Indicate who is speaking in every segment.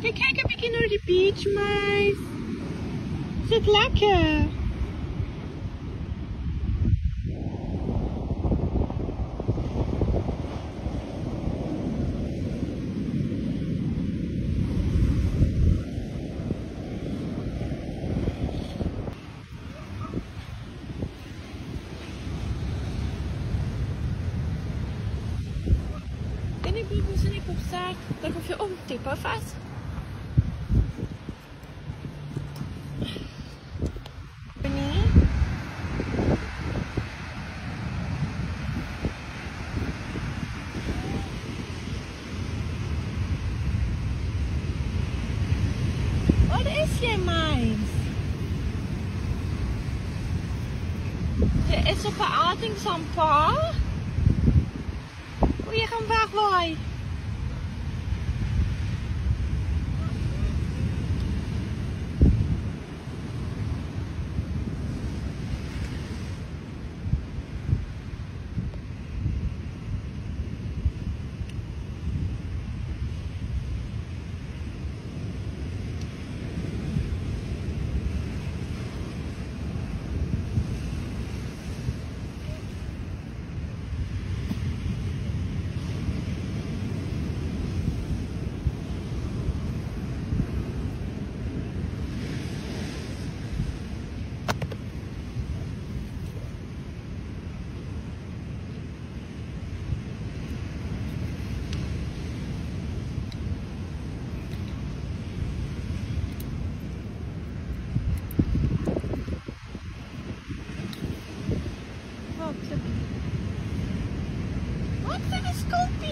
Speaker 1: Kijk, kijk een beetje naar de beach, meis. Is het lekker? Ben ik niet ik op? Dan hoef je om tippen vast. Wat is een ating van pa. Hoe je gaan wegwaaien?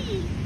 Speaker 1: Whee!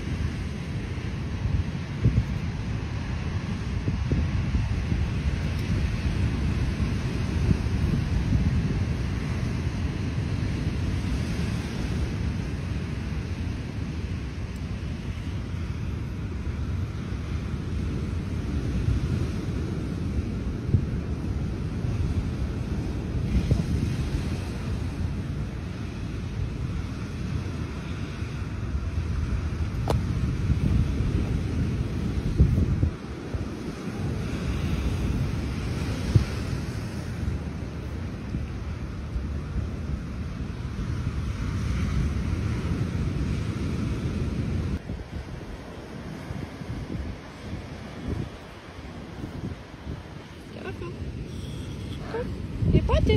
Speaker 1: Hey!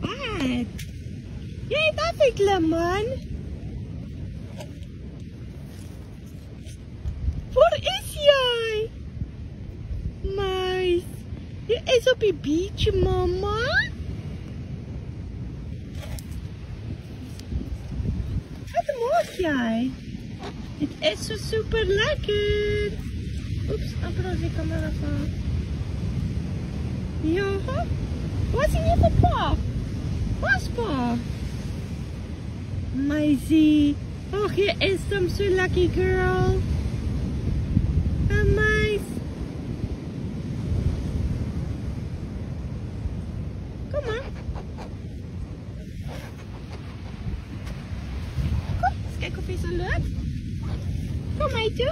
Speaker 1: Wat? Jij dat ik man. Waar is jij? Meis. Je is op je beach, mama. Wat maak jij? Het is zo super lekker. Oeps, amper als ik camera van. Ja. Wat is papa? Was pa? Maisie. Och, je is hem so lucky girl. En mais. Kom maar. Kom, eens kijken of je zo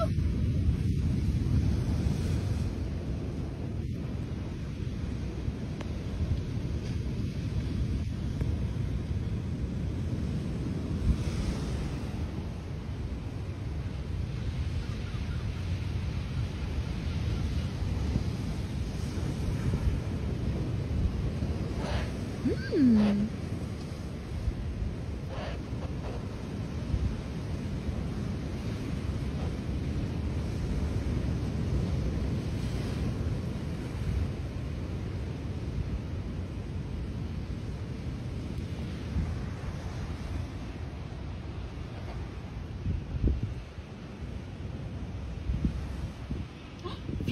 Speaker 1: lukt.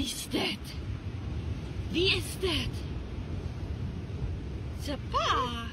Speaker 1: ist det? Wie ist det? Zappa!